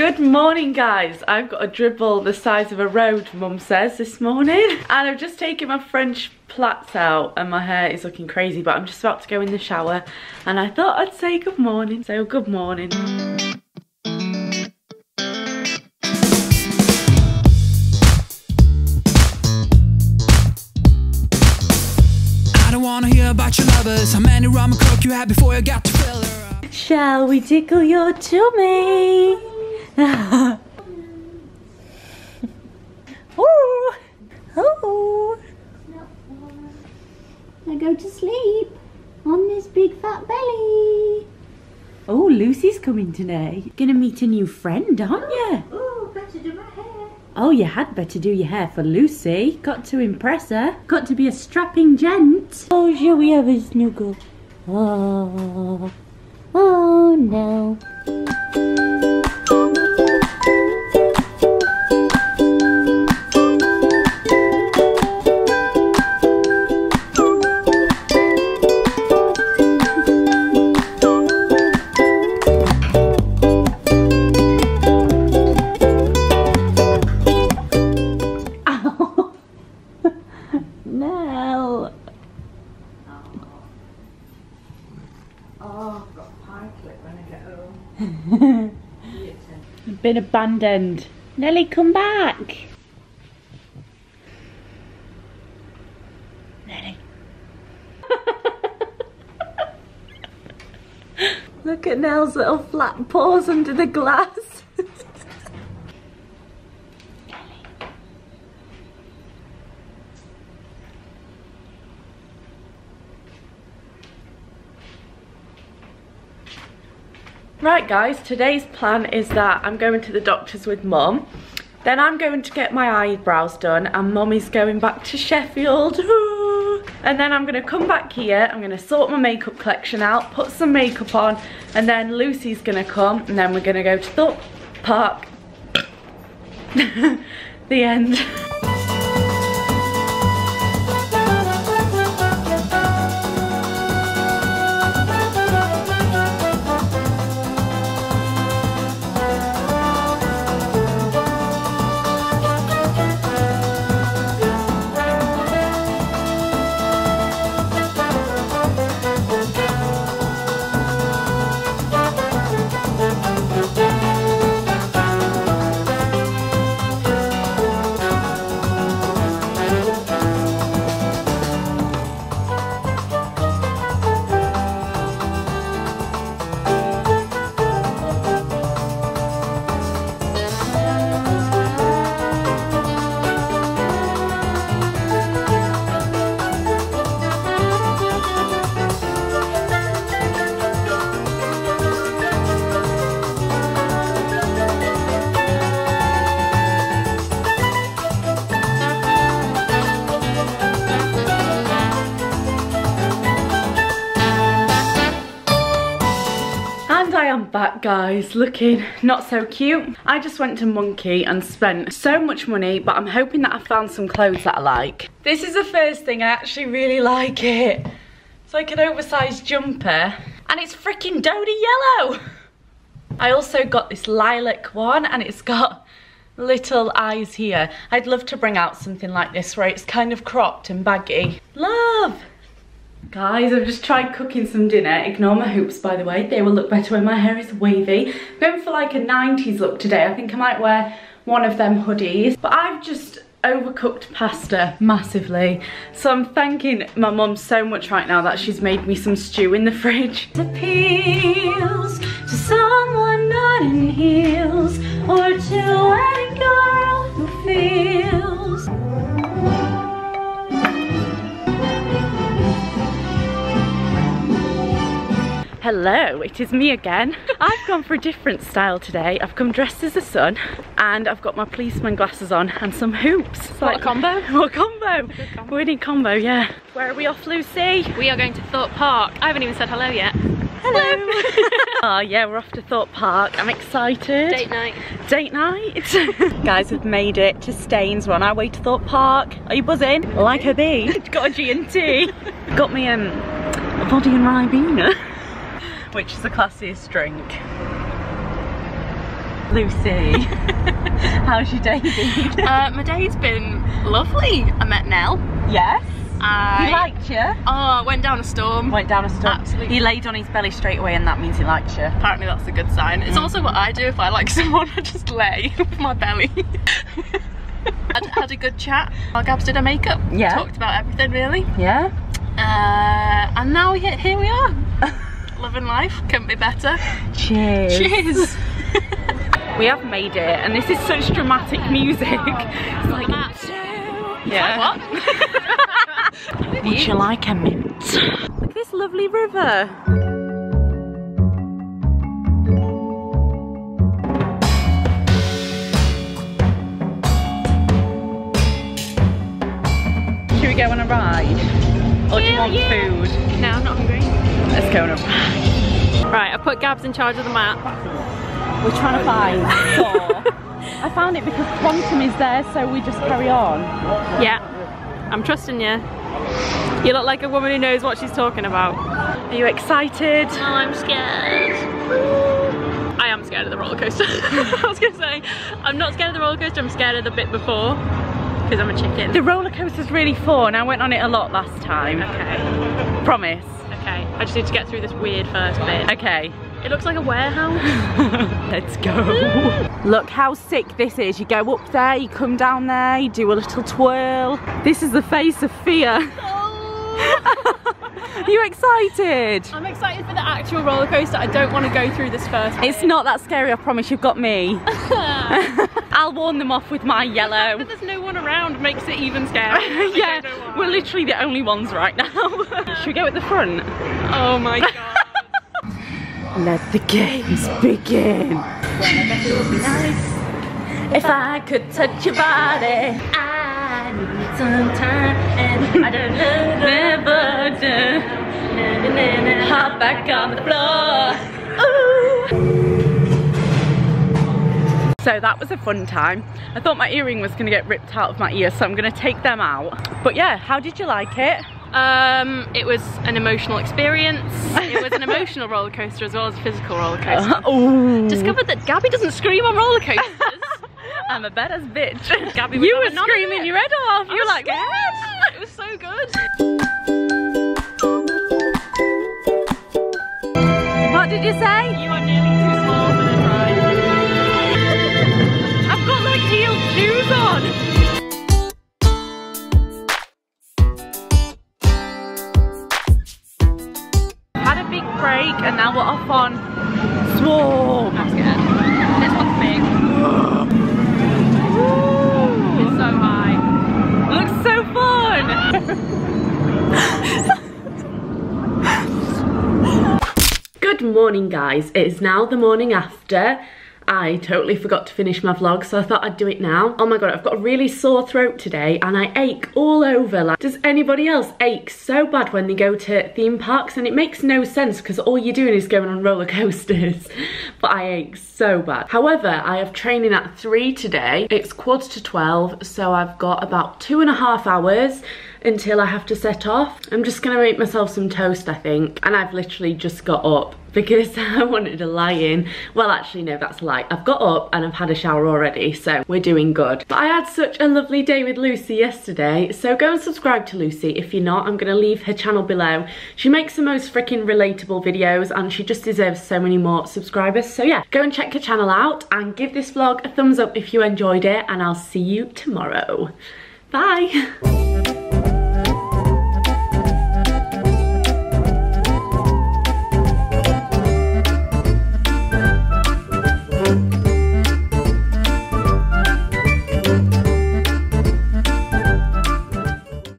Good morning guys. I've got a dribble the size of a road mum says this morning and I've just taken my French plaits out and my hair is looking crazy but I'm just about to go in the shower and I thought I'd say good morning. So good morning. I don't wanna hear about your lovers. How many rum and coke you had before you got to fill her up? Shall we tickle your tummy? Ooh. Ooh. I go to sleep on this big fat belly. Oh, Lucy's coming today. Gonna meet a new friend, aren't you? Oh, better do my hair. Oh, you had better do your hair for Lucy. Got to impress her. Got to be a strapping gent. Oh, shall we have a snuggle? Oh, oh no. Been abandoned. Nelly, come back. Nelly. Look at Nell's little flat paws under the glass. Right guys, today's plan is that I'm going to the doctor's with mum. Then I'm going to get my eyebrows done and mummy's going back to Sheffield. And then I'm gonna come back here, I'm gonna sort my makeup collection out, put some makeup on, and then Lucy's gonna come and then we're gonna go to Thorpe Park. the end. Back guys, looking not so cute. I just went to Monki and spent so much money, but I'm hoping that I found some clothes that I like. This is the first thing, I actually really like it. It's like an oversized jumper, and it's freaking Dodie yellow. I also got this lilac one, and it's got little eyes here. I'd love to bring out something like this where it's kind of cropped and baggy. Love! Guys, I've just tried cooking some dinner. Ignore my hoops, by the way. They will look better when my hair is wavy. Going for like a 90s look today. I think I might wear one of them hoodies. But I've just overcooked pasta massively. So I'm thanking my mum so much right now that she's made me some stew in the fridge. It appeals to someone not in heels or to any girl who feels Hello, it is me again. I've gone for a different style today. I've come dressed as a sun and I've got my policeman glasses on and some hoops. It's What a combo. What a combo. Winning combo, yeah. Where are we off, Lucy? We are going to Thorpe Park. I haven't even said hello yet. Hello. oh yeah, we're off to Thorpe Park. I'm excited. Date night. Date night. Guys, we've made it to Staines. We're on our way to Thorpe Park. Are you buzzing? Like a bee. Got a G&T. Got me um, a body and Ribena, which is the classiest drink. Lucy, how's your day been? Uh, my day's been lovely. I met Nell. yes. I He liked you. Oh, went down a storm. Went down a stop. Absolutely. He laid on his belly straight away and that means he likes you. Apparently that's a good sign. It's also what I do if I like someone. I just lay with my belly. had, had a good chat. Our Gabs did her makeup. Yeah. Talked about everything really. Yeah? Uh, and now here, here we are. Living life. Couldn't be better. Cheers. Cheers. We have made it and this is such dramatic music. It's like, yeah. What? Would you like a mint? Look at this lovely river. Should we go on a ride? Or do you want yeah. food? no, I'm not hungry. Let's go on. Right, I put Gabs in charge of the map. We're trying to find Saw. I found it because Quantum is there, so we just carry on. Yeah, I'm trusting you. You look like a woman who knows what she's talking about. Are you excited? Oh, I'm scared. I am scared of the roller coaster. I was gonna say, I'm not scared of the roller coaster, I'm scared of the bit before. Because I'm a chicken. The roller coaster's really fun. I went on it a lot last time. Okay, Promise. I just need to get through this weird first bit. Okay. It looks like a warehouse. Let's go. Look how sick this is. You go up there, you come down there, you do a little twirl. This is the face of fear. Oh. Are you excited? I'm excited for the actual roller coaster. I don't want to go through this first bit. It's not that scary, I promise you've got me. I'll warn them off with my yellow. But there's no one around makes it even scarier. yeah, I don't know why. we're literally the only ones right now. Should we go at the front? Oh my god. Let the games begin. If I could touch your body, I need some time and I don't know. never do. Hop back on the floor. Ooh. So that was a fun time. I thought my earring was gonna get ripped out of my ear, so I'm gonna take them out. But yeah, how did you like it? Um, it was an emotional experience. It was an emotional roller coaster as well as a physical roller coaster. Discovered that Gabby doesn't scream on roller coasters. I'm a badass bitch. Gabby you were screaming it." your head off. You were like, scared. It was so good. What did you say? Break and now we're off on Swarm. I'm scared. This one's big. It's so high. Looks so fun. Good morning guys, it is now the morning after. I totally forgot to finish my vlog so I thought I'd do it now. Oh my god, I've got a really sore throat today and I ache all over. Like, does anybody else ache so bad when they go to theme parks? And it makes no sense because all you're doing is going on roller coasters. but I ache so bad. However, I have training at 3 today. It's quarter to 12 so I've got about two and a half hours until I have to set off. I'm just gonna make myself some toast, I think. And I've literally just got up because I wanted to lie in. Well, actually, no, that's a lie. I've got up and I've had a shower already, so we're doing good. But I had such a lovely day with Lucy yesterday, so go and subscribe to Lucy. If you're not, I'm gonna leave her channel below. She makes the most freaking relatable videos and she just deserves so many more subscribers. So yeah, go and check her channel out and give this vlog a thumbs up if you enjoyed it and I'll see you tomorrow. Bye.